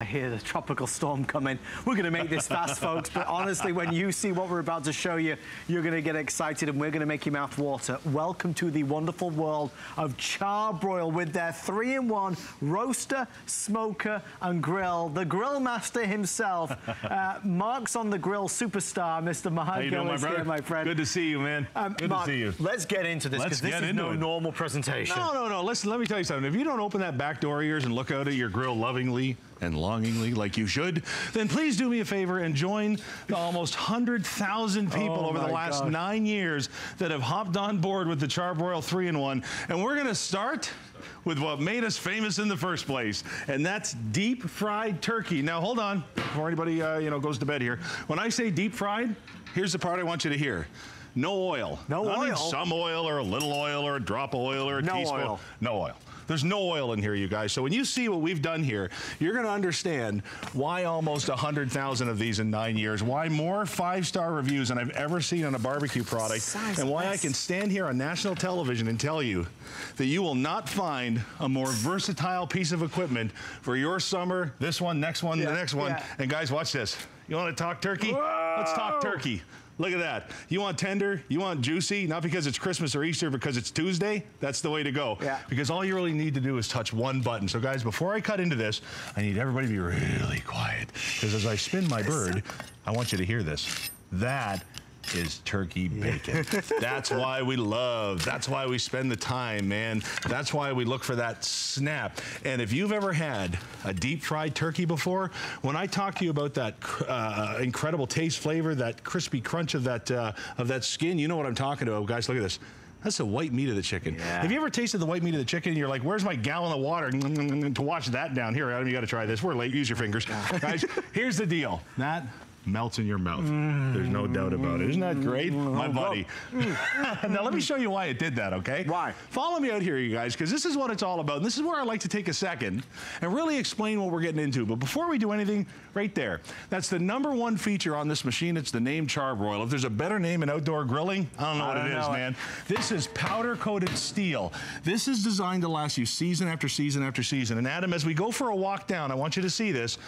I hear the tropical storm coming. We're going to make this fast, folks, but honestly, when you see what we're about to show you, you're going to get excited and we're going to make your mouth water. Welcome to the wonderful world of Char-Broil with their three-in-one roaster, smoker, and grill. The grill master himself, uh, Mark's on the grill superstar, Mr. Mark How my here, my friend. Good to see you, man. Um, Good Mark, to see you. Let's get into this because this is no it. normal presentation. No, no, no. Listen, let me tell you something. If you don't open that back door of yours and look out at your grill lovingly, and longingly like you should, then please do me a favor and join the almost 100,000 people oh over the last gosh. nine years that have hopped on board with the Char-Broil 3-in-1. And we're gonna start with what made us famous in the first place, and that's deep fried turkey. Now hold on, before anybody uh, you know goes to bed here. When I say deep fried, here's the part I want you to hear. No oil. No Not oil? some oil or a little oil or a drop of oil or a no teaspoon. Oil. No oil. There's no oil in here, you guys. So when you see what we've done here, you're going to understand why almost 100,000 of these in nine years, why more five-star reviews than I've ever seen on a barbecue product, Size and why. I can stand here on national television and tell you that you will not find a more versatile piece of equipment for your summer, this one, next one, yeah, the next one. Yeah. And guys, watch this. You want to talk turkey? Whoa. Let's talk turkey. Look at that. You want tender, you want juicy, not because it's Christmas or Easter, because it's Tuesday, that's the way to go. Yeah. Because all you really need to do is touch one button. So guys, before I cut into this, I need everybody to be really quiet. Because as I spin my bird, I want you to hear this. That is turkey bacon. that's why we love, that's why we spend the time, man. That's why we look for that snap. And if you've ever had a deep fried turkey before, when I talk to you about that uh, incredible taste flavor, that crispy crunch of that, uh, of that skin, you know what I'm talking about. Guys, look at this. That's the white meat of the chicken. Yeah. Have you ever tasted the white meat of the chicken and you're like, where's my gallon of water to wash that down? Here, Adam, you got to try this. We're late. Use your fingers. Guys, here's the deal. That melts in your mouth. Mm. There's no doubt about it. Isn't that great? Mm. My buddy. now let me show you why it did that, okay? Why? Follow me out here, you guys, because this is what it's all about. And this is where I like to take a second and really explain what we're getting into. But before we do anything, right there, that's the number one feature on this machine. It's the name Char-Broil. If there's a better name in outdoor grilling, I don't know I what don't it is, man. This is powder-coated steel. This is designed to last you season after season after season. And Adam, as we go for a walk down, I want you to see this.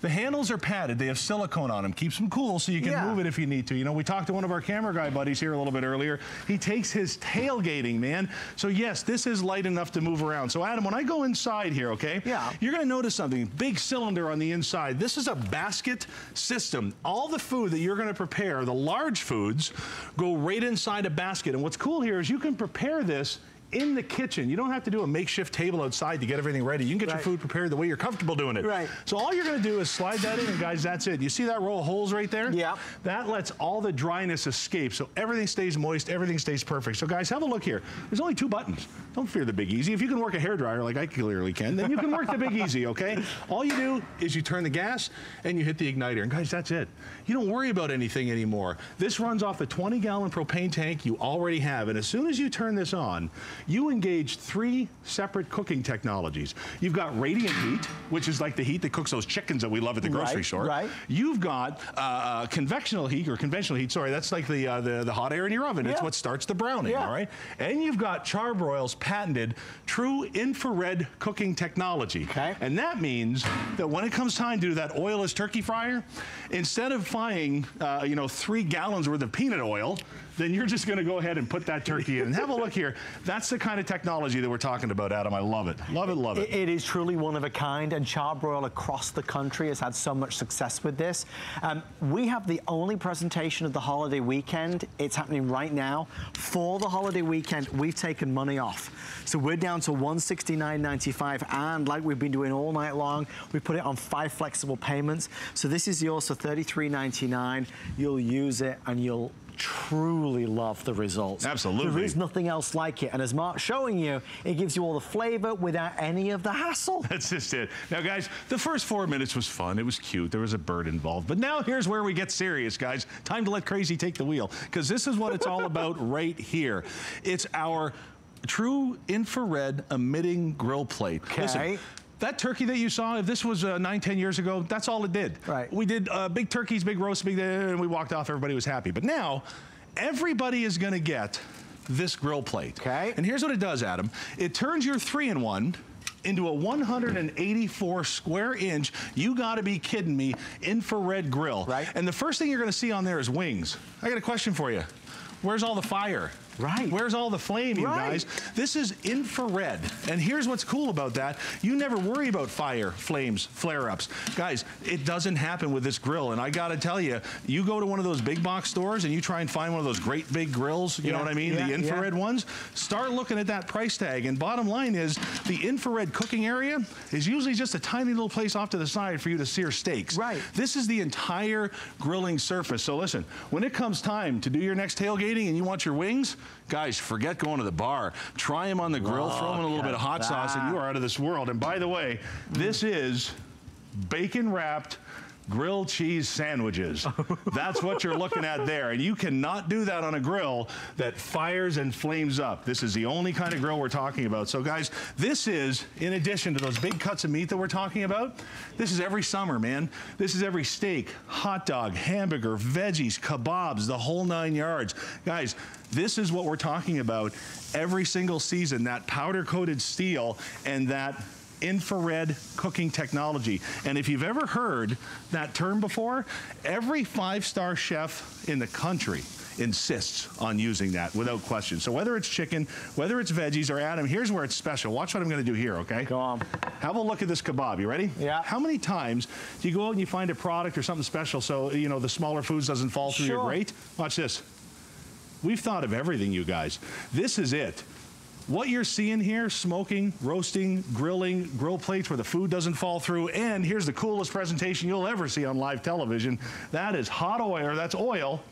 The handles are padded. They have silicone on them. Keeps them cool so you can yeah. move it if you need to. You know, we talked to one of our camera guy buddies here a little bit earlier. He takes his tailgating, man. So yes, this is light enough to move around. So Adam, when I go inside here, okay? Yeah. You're gonna notice something. Big cylinder on the inside. This is a basket system. All the food that you're gonna prepare, the large foods, go right inside a basket. And what's cool here is you can prepare this in the kitchen. You don't have to do a makeshift table outside to get everything ready. You can get right. your food prepared the way you're comfortable doing it. Right. So all you're gonna do is slide that in and guys, that's it. You see that row of holes right there? Yeah. That lets all the dryness escape. So everything stays moist, everything stays perfect. So guys, have a look here. There's only two buttons. Don't fear the Big Easy. If you can work a hair dryer like I clearly can, then you can work the Big Easy, okay? All you do is you turn the gas and you hit the igniter. And guys, that's it. You don't worry about anything anymore. This runs off the 20 gallon propane tank you already have. And as soon as you turn this on, you engage three separate cooking technologies. You've got radiant heat, which is like the heat that cooks those chickens that we love at the grocery right, store. Right. You've got uh, uh, convectional heat, or conventional heat, sorry, that's like the, uh, the, the, hot air in your oven. Yeah. It's what starts the browning, yeah. all right? And you've got Char-Broil's patented true infrared cooking technology. Okay. And that means that when it comes time to do that oilless turkey fryer, instead of frying uh, you know, three gallons worth of peanut oil, then you're just gonna go ahead and put that turkey in. And have a look here. That's the kind of technology that we're talking about, Adam. I love it. Love it, love it. It, it is truly one of a kind, and Char-Broil across the country has had so much success with this. Um, we have the only presentation of the holiday weekend. It's happening right now. For the holiday weekend, we've taken money off. So we're down to $169.95, and like we've been doing all night long, we put it on five flexible payments. So this is yours for $33.99. You'll use it, and you'll truly love the results. Absolutely. There is nothing else like it. And as Mark's showing you, it gives you all the flavor without any of the hassle. That's just it. Now, guys, the first four minutes was fun. It was cute. There was a bird involved. But now here's where we get serious, guys. Time to let crazy take the wheel. Because this is what it's all about right here. It's our true infrared emitting grill plate. Okay. Listen, that turkey that you saw, if this was uh, nine, ten years ago, that's all it did. Right. We did uh, big turkeys, big roasts, big, and we walked off, everybody was happy. But now, everybody is gonna get this grill plate. Okay. And here's what it does, Adam. It turns your three-in-one into a 184 square inch, you gotta be kidding me, infrared grill. Right. And the first thing you're gonna see on there is wings. I got a question for you. Where's all the fire? Right. Where's all the flame, you Right. guys? This is infrared. And here's what's cool about that. You never worry about fire, flames, flare-ups. Guys, it doesn't happen with this grill. And I gotta tell you, you go to one of those big box stores and you try and find one of those great big grills, you know what I mean? yeah, the yeah. infrared ones. Start looking at that price tag. And bottom line is, the infrared cooking area is usually just a tiny little place off to the side for you to sear steaks. Right. This is the entire grilling surface. So listen, when it comes time to do your next tailgating and you want your wings, guys, forget going to the bar. Try them on the grill, oh, throw them in a little bit of hot sauce, and you are out of this world. And by the way, this is bacon wrapped grilled cheese sandwiches. That's what you're looking at there. And you cannot do that on a grill that fires and flames up. This is the only kind of grill we're talking about. So guys, this is, in addition to those big cuts of meat that we're talking about, this is every summer, man. This is every steak, hot dog, hamburger, veggies, kebabs, the whole nine yards. Guys, this is what we're talking about every single season, that powder coated steel and that infrared cooking technology. And if you've ever heard that term before, every five-star chef in the country insists on using that without question. So whether it's chicken, whether it's veggies, or Adam, here's where it's special. Watch what I'm gonna do here, okay? Go on. Have a look at this kebab. You ready? Yeah. How many times do you go out and you find a product or something special so, you know, the smaller foods doesn't fall through your Sure. grate? Watch this. We've thought of everything, you guys. This is it. What you're seeing here, smoking, roasting, grilling, grill plates where the food doesn't fall through, and here's the coolest presentation you'll ever see on live television. That is hot oil, or that's oil,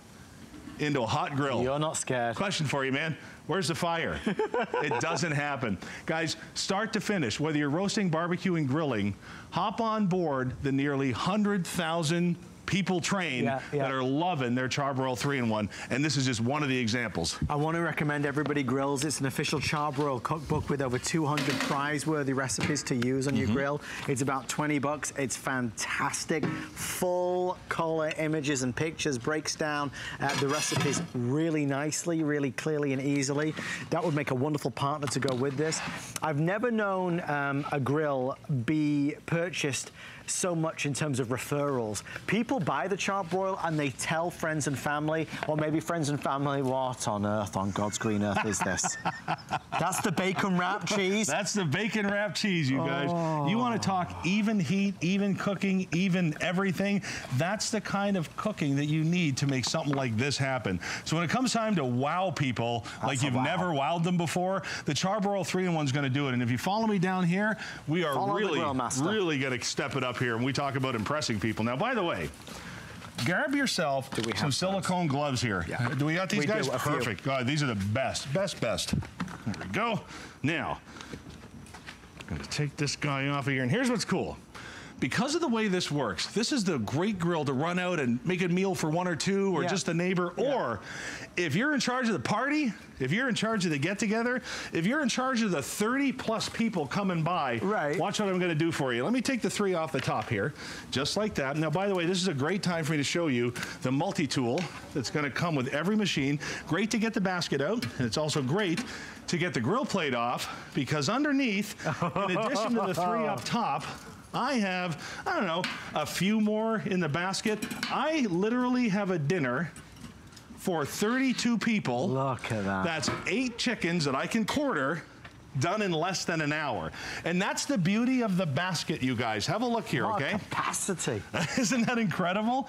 into a hot grill. You're not scared. Question for you, man. Where's the fire? it doesn't happen. Guys, start to finish, whether you're roasting, barbecuing, grilling, hop on board the nearly 100,000 people trained Yeah, yeah. that are loving their Charbroil 3-in-1, and this is just one of the examples. I want to recommend Everybody Grills. It's an official Charbroil cookbook with over 200 prize-worthy recipes to use on your grill. It's about 20 bucks. It's fantastic. Full color images and pictures, breaks down uh, the recipes really nicely, really clearly and easily. That would make a wonderful partner to go with this. I've never known um, a grill be purchased so much in terms of referrals. People buy the charbroil and they tell friends and family, or maybe friends and family, what on earth, on God's green earth is this? That's the bacon wrap cheese. That's the bacon wrap cheese, you guys. You oh. want to talk even heat, even cooking, even everything. That's the kind of cooking that you need to make something like this happen. So when it comes time to wow people like That's a you've wow. never wowed them before, the Charbroil 3-in-1 is going to do it. And if you follow me down here, we are Follow really, really going to step it up here. And we talk about impressing people. Now, by the way, grab yourself some silicone gloves here. Yeah. Uh, do we got these We guys? Perfect. God, these are the best, best, best. There we go. Now, I'm Gonna take this guy off of here. And here's what's cool. Because of the way this works, this is the great grill to run out and make a meal for one or two or Yeah. just a neighbor. Or if you're in charge of the party, if you're in charge of the get together, if you're in charge of the 30 plus people coming by, Right. watch what I'm gonna do for you. Let me take the three off the top here, just like that. Now, by the way, this is a great time for me to show you the multi-tool that's gonna come with every machine. Great to get the basket out, and it's also great to get the grill plate off because underneath, in addition to the three up top, I have, I don't know, a few more in the basket. I literally have a dinner for 32 people. Look at that. That's eight chickens that I can quarter done in less than an hour. And that's the beauty of the basket, you guys. Have a look here, What okay? capacity. Isn't that incredible?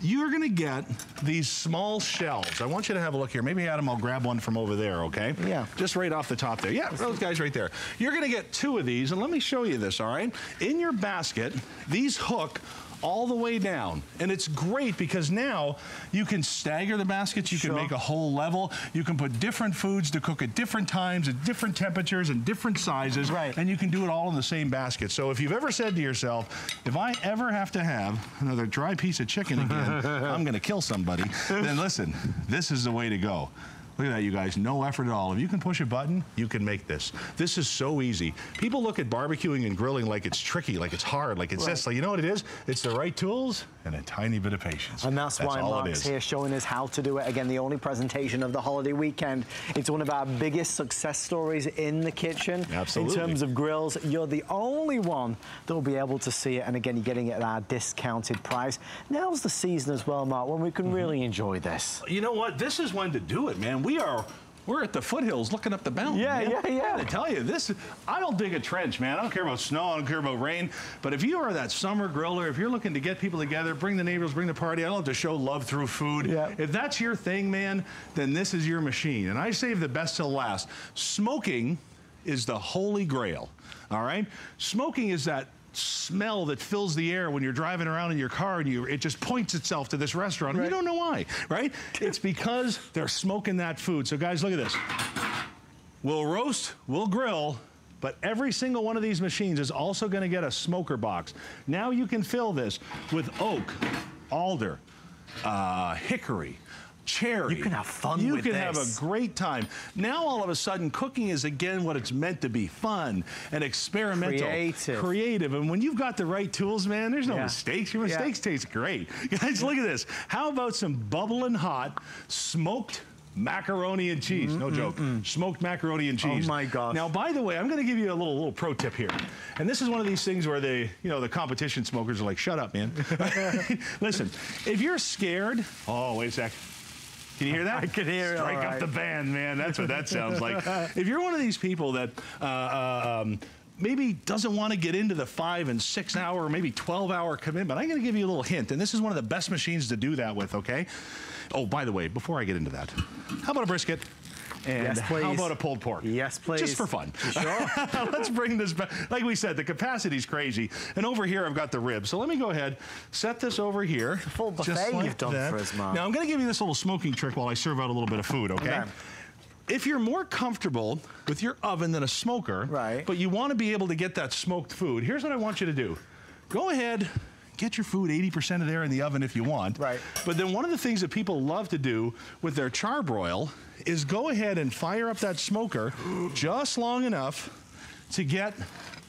You're gonna get these small shells. I want you to have a look here. Maybe Adam, I'll grab one from over there, okay? Yeah. Just right off the top there. Yeah, those guys right there. You're gonna get two of these, and let me show you this, all right? In your basket, these hook all the way down. And it's great because now you can stagger the baskets, you Sure. can make a whole level, you can put different foods to cook at different times, at different temperatures, and different sizes. Right. And you can do it all in the same basket. So if you've ever said to yourself, if I ever have to have another dry piece of chicken again, I'm gonna kill somebody, then listen, this is the way to go. Look at that, you guys. No effort at all. If you can push a button, you can make this. This is so easy. People look at barbecuing and grilling like it's tricky, like it's hard, like it's Right. this. Like, you know what it is? It's the right tools and a tiny bit of patience. And that's, why all it Mark's here showing us how to do it. Again, the only presentation of the holiday weekend. It's one of our biggest success stories in the kitchen. Absolutely. In terms of grills, you're the only one that will be able to see it. And again, you're getting it at our discounted price. Now's the season as well, Mark, when we can mm-hmm. really enjoy this. You know what? This is when to do it, man. We are. We're at the foothills looking up the mountain. Yeah, man. yeah, yeah. I tell you, this. I don't dig a trench, man. I don't care about snow. I don't care about rain. But if you are that summer griller, if you're looking to get people together, bring the neighbors, bring the party. I love to show love through food. Yeah. If that's your thing, man, then this is your machine. And I save the best till last. Smoking is the holy grail. All right. Smoking is that smell that fills the air when you're driving around in your car and you it just points itself to this restaurant. And you don't know why right? It's because they're smoking that food. So guys look at this. We'll roast we'll grill but every single one of these machines is also going to get a smoker box. Now you can fill this with oak alder uh, hickory cherry. You can have fun you with can have a great time. Now all of a sudden cooking is again what it's meant to be fun and experimental Creative. creative. And when you've got the right tools man there's no Yeah. mistakes. Your Yeah. mistakes taste great. Guys look at this. How about some bubbling hot smoked macaroni and cheese? No mm-hmm, joke. smoked macaroni and oh cheese. Oh my gosh. now by the way i'm going to give you a little little pro tip here. And this is one of these things where they you know the competition smokers are like shut up man. Listen if you're scared oh wait a sec can you hear that? I can hear it, Strike up right. the band, man. That's what that sounds like. if you're one of these people that uh, uh, um, maybe doesn't want to get into the five and six hour, maybe 12 hour commitment, I'm going to give you a little hint. And this is one of the best machines to do that with, okay? Oh, by the way, before I get into that, how about a brisket? And Yes, how about a pulled pork? Yes, please. Just for fun. Sure. Let's bring this back. Like we said, the capacity's crazy. And over here, I've got the ribs. So let me go ahead, set this over here. It's a full buffet you've done for us, Mark. Now, I'm going to give you this little smoking trick while I serve out a little bit of food, okay? Okay. If you're more comfortable with your oven than a smoker, Right. but you want to be able to get that smoked food, here's what I want you to do. Go ahead, get your food 80% of there in the oven if you want. Right. But then one of the things that people love to do with their charbroil is go ahead and fire up that smoker just long enough to get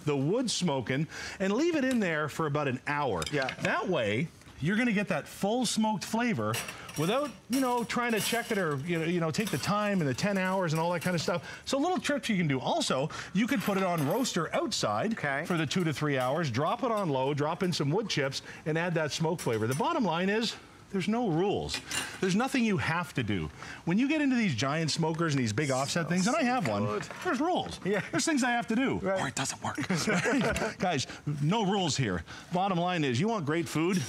the wood smoking and leave it in there for about an hour. Yeah. That way, you're going to get that full smoked flavor without, you know, trying to check it or, you know, you know, take the time and the 10 hours and all that kind of stuff. So little tricks you can do. Also, you could put it on roaster outside Okay. for the two to three hours, drop it on low, drop in some wood chips, and add that smoke flavor. The bottom line is, there's no rules. There's nothing you have to do. When you get into these giant smokers and these big offset things, and I have one, there's rules. Yeah. There's things I have to do, Right. or it doesn't work. Guys, no rules here. Bottom line is, you want great food,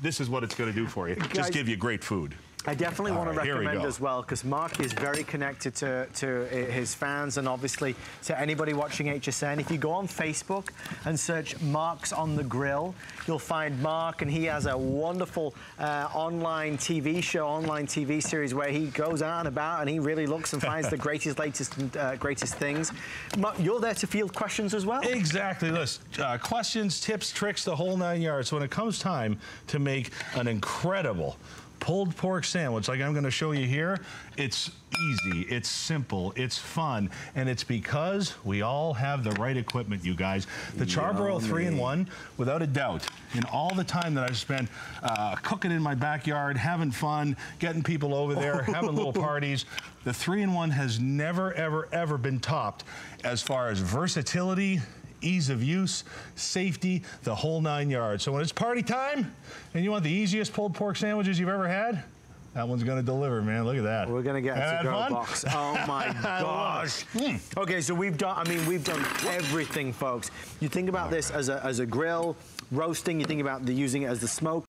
this is what it's going to do for you. Guys- Just give you great food. I definitely All want to right, we recommend go. as well because Mark is very connected to, to uh, his fans and obviously to anybody watching HSN. If you go on Facebook and search Mark's on the Grill, you'll find Mark and he has a wonderful uh, online TV show, online TV series where he goes out and about and he really looks and finds the greatest, latest, and, uh, greatest things. Mark, you're there to field questions as well. Exactly. Listen, uh, questions, tips, tricks, the whole nine yards. So when it comes time to make an incredible pulled pork sandwich like I'm going to show you here, it's easy, it's simple, it's fun, and it's because we all have the right equipment, you guys. The Charbroil 3-in-1, without a doubt, in all the time that I've spent uh, cooking in my backyard, having fun, getting people over there, having little parties, the 3-in-1 has never, ever, ever been topped as far as versatility, ease of use, safety, the whole nine yards. So when it's party time and you want the easiest pulled pork sandwiches you've ever had, that one's going to deliver, man. Look at that. We're gonna get a Had to-go fun? box. Oh my gosh! Hmm. Okay, so we've done. I mean, we've done everything, folks. You think about this as a as a grill, roasting. You think about the using it as the smoke.